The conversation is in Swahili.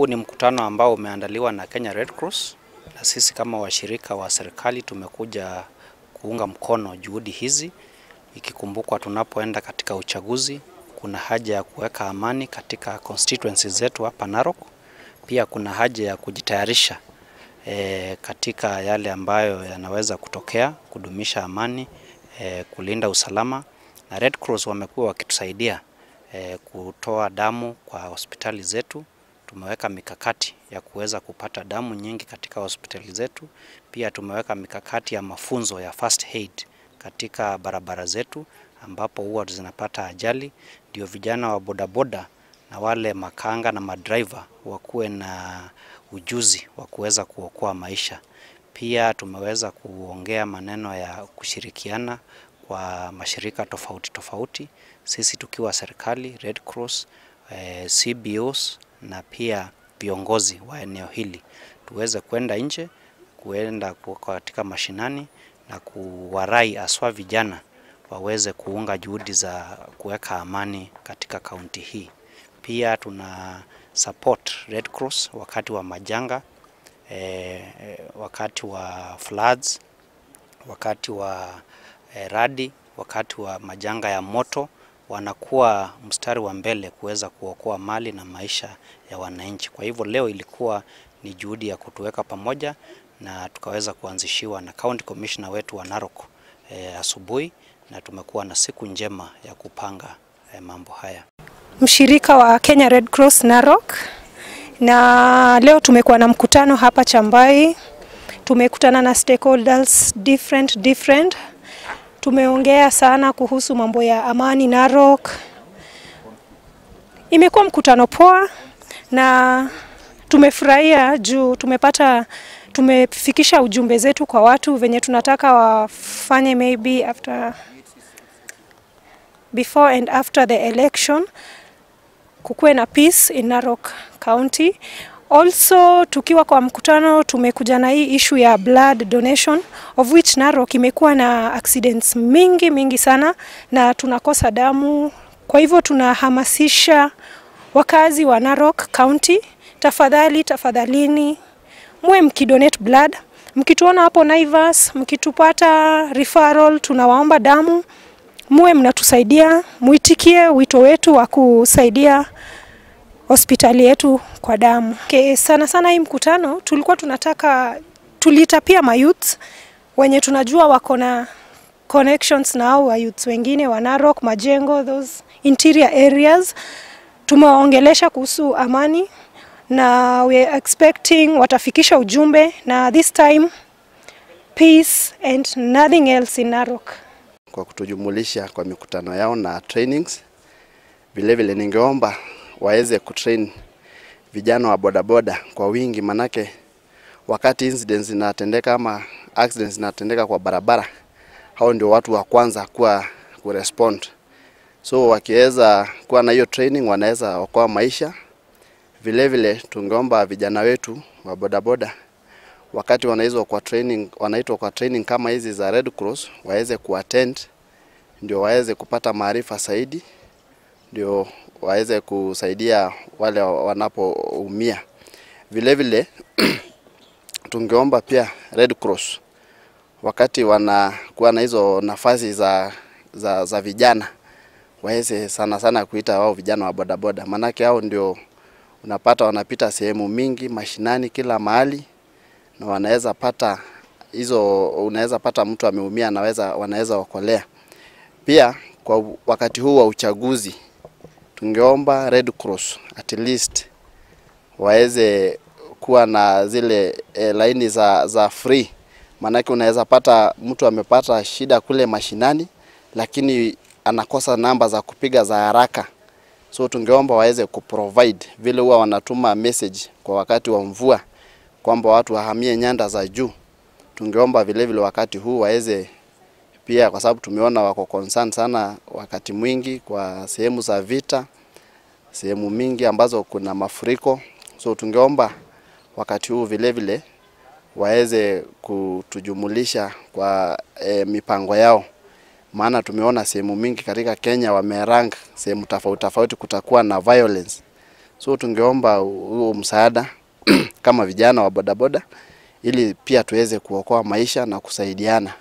Huu ni mkutano ambao umeandaliwa na Kenya Red Cross na sisi kama washirika wa serikali tumekuja kuunga mkono juhudi hizi, ikikumbukwa tunapoenda katika uchaguzi, kuna haja ya kuweka amani katika constituency zetu hapa Narok. Pia kuna haja ya kujitayarisha e, katika yale ambayo yanaweza kutokea, kudumisha amani e, kulinda usalama, na Red Cross wamekuwa wakitusaidia e, kutoa damu kwa hospitali zetu tumeweka mikakati ya kuweza kupata damu nyingi katika hospitali zetu. Pia tumeweka mikakati ya mafunzo ya first aid katika barabara zetu ambapo huwa zinapata ajali, ndio vijana wa bodaboda na wale makanga na madriver wakuwe na ujuzi wa kuweza kuokoa maisha. Pia tumeweza kuongea maneno ya kushirikiana kwa mashirika tofauti tofauti, sisi tukiwa serikali, Red Cross, eh, CBOs na pia viongozi wa eneo hili tuweze kwenda nje, kuenda katika mashinani na kuwarai aswa vijana waweze kuunga juhudi za kuweka amani katika kaunti hii. Pia tuna support Red Cross wakati wa majanga eh, wakati wa floods, wakati wa eh, radi, wakati wa majanga ya moto wanakuwa mstari wa mbele kuweza kuokoa mali na maisha ya wananchi. Kwa hivyo leo ilikuwa ni juhudi ya kutuweka pamoja na tukaweza kuanzishiwa na County Commissioner wetu wa Narok e, asubuhi na tumekuwa na siku njema ya kupanga e, mambo haya. Mshirika wa Kenya Red Cross Narok, na leo tumekuwa na mkutano hapa Chambai. Tumekutana na stakeholders different different tumeongea sana kuhusu mambo ya amani Narok. Imekuwa mkutano poa na tumefurahia juu tumepata tumefikisha ujumbe zetu kwa watu venye tunataka wafanye maybe after before and after the election kukuwe na peace in Narok County. Also tukiwa kwa mkutano tumekuja na hii ishu ya blood donation of which Narok imekuwa na accidents mingi mingi sana na tunakosa damu. Kwa hivyo tunahamasisha wakazi wa Narok County, tafadhali tafadhalini, mwe mkidonate blood. Mkituona hapo Naivas, mkitupata referral, tunawaomba damu, muwe mnatusaidia, muitikie wito wetu wa kusaidia hospitali yetu kwa damu. Okay, sana sana hii mkutano tulikuwa tunataka tuliita pia mayouth wenye tunajua wako na connections na hao youth wengine wa Narok, Majengo, those interior areas. Tumewaongelesha kuhusu amani na we are expecting watafikisha ujumbe na this time peace and nothing else in Narok. Kwa kutujumulisha kwa mikutano yao na trainings, vilevile ningeomba waweze kutrain vijana wa bodaboda kwa wingi, manake wakati incidents zinatendeka ama accidents zinatendeka kwa barabara, hao ndio watu wa kwanza kuwa kurespond. So wakiweza kuwa na hiyo training, wanaweza okoa maisha. Vilevile vile tungeomba vijana wetu wa bodaboda wakati wanaitwa kwa training, wanaitwa kwa training kama hizi za Red Cross waweze kuattend, ndio waweze kupata maarifa zaidi, ndio waweze kusaidia wale wanapoumia. Vilevile vile tungeomba pia Red Cross wakati wanakuwa na hizo nafasi za, za, za vijana waweze sana sana kuita wao vijana wa bodaboda, maanake hao ndio unapata wanapita sehemu mingi mashinani, kila mahali, na wanaweza pata hizo, unaweza pata mtu ameumia, anaweza wanaweza wakolea Pia kwa wakati huu wa uchaguzi tungeomba Red Cross at least waweze kuwa na zile e, laini za, za free, maanake unaweza pata mtu amepata shida kule mashinani, lakini anakosa namba za kupiga za haraka. So tungeomba waweze kuprovide vile huwa wanatuma message kwa wakati wa mvua kwamba watu wahamie nyanda za juu. Tungeomba vilevile vile wakati huu waweze pia, kwa sababu tumeona wako concern sana wakati mwingi kwa sehemu za vita, sehemu mingi ambazo kuna mafuriko. So tungeomba wakati huu vile vile waweze kutujumulisha kwa e, mipango yao, maana tumeona sehemu mingi katika Kenya wamerang sehemu tofauti tofauti kutakuwa na violence. So tungeomba huo msaada kama vijana wa bodaboda ili pia tuweze kuokoa maisha na kusaidiana